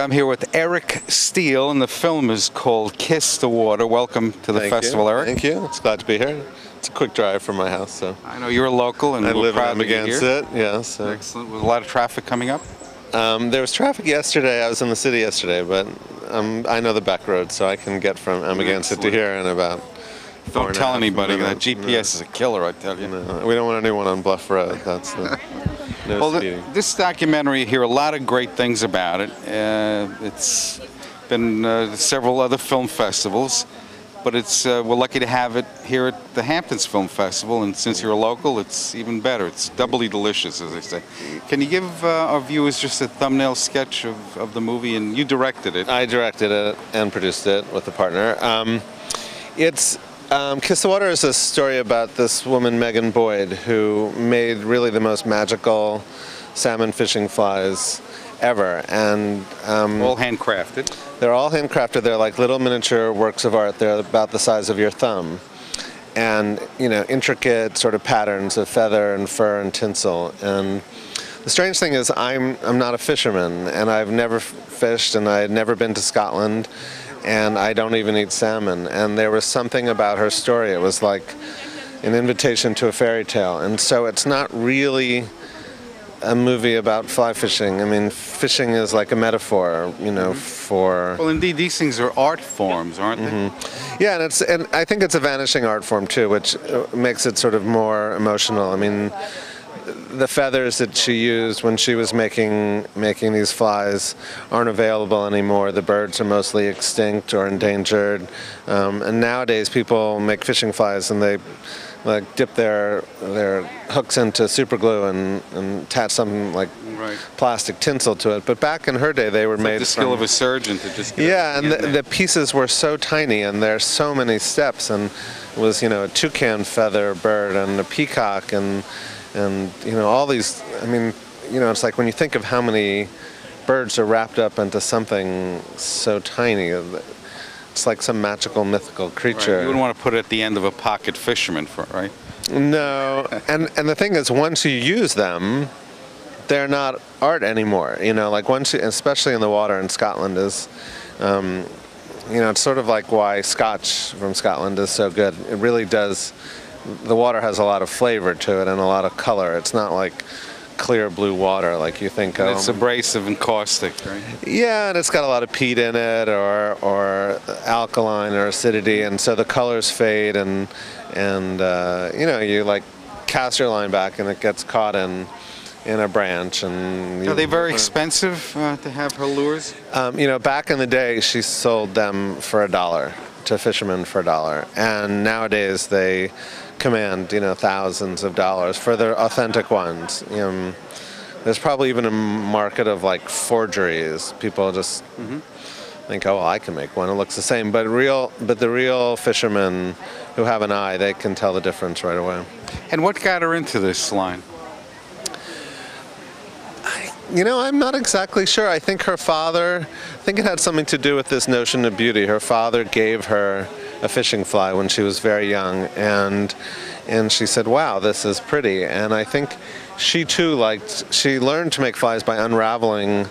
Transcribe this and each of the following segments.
I'm here with Eric Steel, and the film is called Kiss the Water. Welcome to the Thank festival, you. Eric. Thank you. It's glad to be here. It's a quick drive from my house, so I know you're a local, and I live in. Amagansett. Yeah. So Excellent. With a lot of traffic coming up. um, there was traffic yesterday. I was in the city yesterday, but um, I know the back road, so I can get from Amagansett to here in about. Don't tell anybody that. GPS is a killer. I tell you. No, no, we don't want anyone on Bluff Road. That's the no Well, speeding. th- this documentary, you hear a lot of great things about it. Uh, it's been uh, several other film festivals, but it's uh, we're lucky to have it here at the Hamptons Film Festival. And since you're a local, it's even better. It's doubly delicious, as they say. Can you give uh, our viewers just a thumbnail sketch of, of the movie? And you directed it. I directed it and produced it with a partner. Um, it's um, Kiss the Water is a story about this woman, Megan Boyd, who made really the most magical salmon fishing flies ever. And um, All handcrafted. they're all handcrafted. They're like little miniature works of art. They're about the size of your thumb. And, you know, intricate sort of patterns of feather and fur and tinsel. And the strange thing is, I'm, I'm not a fisherman, and I've never f- fished, and I had never been to Scotland, and I don't even eat salmon. And there was something about her story. It was like an invitation to a fairy tale. And so it's not really a movie about fly fishing. I mean, fishing is like a metaphor, you know, for. Well, indeed, these things are art forms, aren't they? Yeah, and it's and I think it's a vanishing art form too, which uh, makes it sort of more emotional. I mean, the feathers that she used when she was making making these flies aren't available anymore. The birds are mostly extinct or endangered, um, and nowadays people make fishing flies and they like dip their their hooks into super glue and, and attach something like Right. plastic tinsel to it. But back in her day, they were Like made the skill from, of a surgeon to just get yeah, and the, the pieces were so tiny, and there's so many steps, and it was you know a toucan feather bird and a peacock, and and you know all these. I mean, you know, it's like when you think of how many birds are wrapped up into something so tiny, it's like some magical mythical Right. creature. You wouldn't want to put it at the end of a pocket fisherman, for right? No, and and the thing is, once you use them, they're not art anymore. You know, like once, you, especially in the water in Scotland, is, um, you know, it's sort of like why Scotch from Scotland is so good. It really does. The water has a lot of flavor to it and a lot of color. It's not like clear blue water like you think of. it's abrasive and caustic, right? Yeah, and it's got a lot of peat in it, or or alkaline or acidity, and so the colors fade, and and uh, you know you like cast your line back, and it gets caught in in a branch, and you, Are they very expensive uh, to have her lures? um, you know, back in the day, she sold them for a dollar to fishermen for a dollar, and nowadays they command you know thousands of dollars for their authentic ones. Um, there's probably even a market of like forgeries. People just think, oh, well, I can make one. It looks the same, but real, but the real fishermen who have an eye, they can tell the difference right away. And what got her into this line? You know, I'm not exactly sure. I think her father, I think it had something to do with this notion of beauty. Her father gave her a fishing fly when she was very young, and and she said, "Wow, this is pretty." And I think she too liked. She learned to make flies by unraveling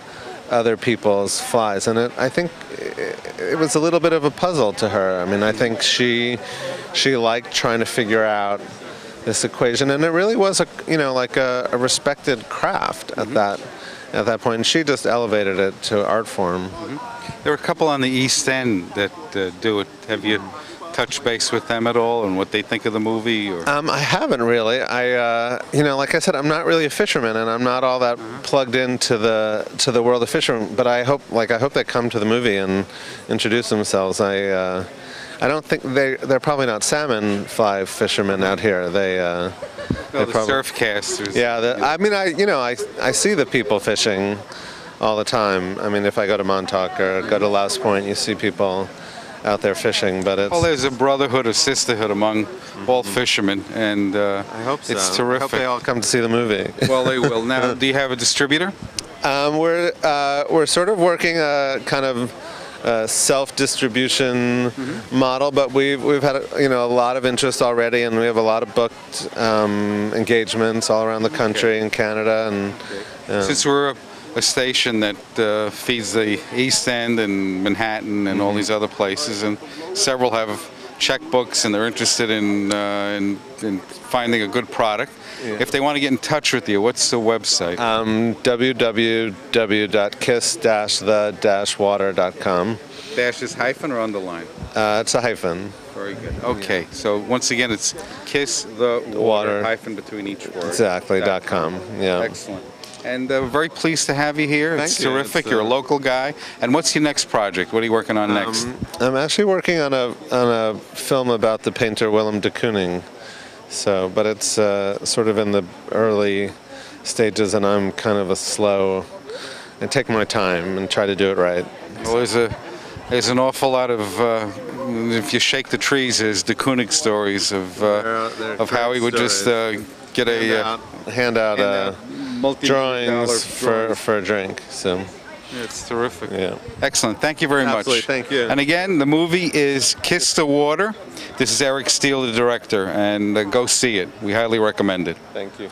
other people's flies, and it, I think it, it was a little bit of a puzzle to her. I mean, I think she she liked trying to figure out this equation, and it really was a you know like a, a respected craft at that at that point. And she just elevated it to art form. There are a couple on the East End that uh, do it. Have you touched base with them at all and what they think of the movie? Or Um, I haven't really. I uh, you know like I said, I'm not really a fisherman, and I'm not all that plugged into the to the world of fishermen. But I hope like I hope they come to the movie and introduce themselves. I. Uh, I don't think they they're probably not salmon fly fishermen out here. They uh, no, they the probably- surf casters. Yeah, the, I mean, I you know, I I see the people fishing all the time. I mean, if I go to Montauk or go to Louse Point, you see people out there fishing, but it's. Well, there's a brotherhood or sisterhood among all fishermen, and uh, I hope so. it's terrific. I terrific. hope they all come to see the movie. well, they will. Now, do you have a distributor? Um, we're uh, we're sort of working a kind of uh, self-distribution model, but we've we've had you know a lot of interest already, and we have a lot of booked um, engagements all around the country in Canada, and uh, Since we're a station that uh, feeds the East End and Manhattan and all these other places, and several have checkbooks and they're interested in, uh, in, in finding a good product. If they want to get in touch with you, what's the website? Um, www.kiss-the-water.com. Dashes hyphen or underline? Uh, it's a hyphen. Very good. Okay, so once again, it's kiss the water, Water. hyphen between each word. Exactly, dot com, yeah. Excellent. And uh, very pleased to have you here. Thank it's you. terrific. It's, You're a uh, local guy. And what's your next project? What are you working on next? Um, I'm actually working on a on a film about the painter Willem de Kooning. So, but it's uh, sort of in the early stages, and I'm kind of a slow. I take my time and try to do it right. Well, there's a there's an awful lot of uh, if you shake the trees, there's de Kooning stories of uh, there are of how he would just uh, get a uh, hand out hand uh, out multi-million drawings for for a drink. So, Yeah, it's terrific. yeah. Excellent. Thank you very Absolutely. much. Thank you. And again, the movie is Kiss the Water. This is Eric Steel, the director, and uh, go see it. We highly recommend it. Thank you.